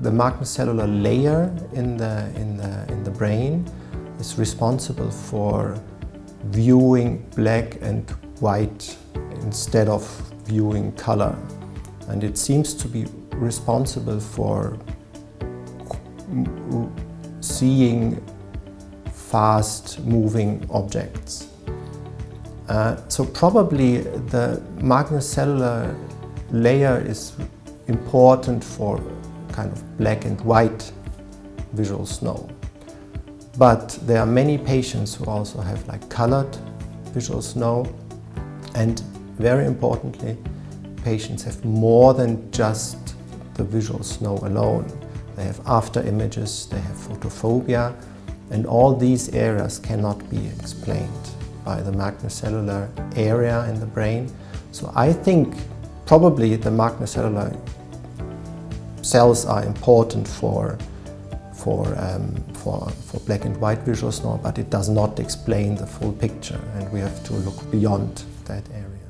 the magnocellular layer in the, in, the, in the brain is responsible for viewing black and white instead of viewing color. And it seems to be responsible for seeing fast moving objects. Uh, so probably the magnocellular layer is important for kind of black and white visual snow. But there are many patients who also have like colored visual snow and very importantly, patients have more than just the visual snow alone. They have after images, they have photophobia, and all these areas cannot be explained by the magnocellular area in the brain. So I think probably the magnocellular cells are important for for, um, for, for black and white visual snow, but it does not explain the full picture and we have to look beyond that area.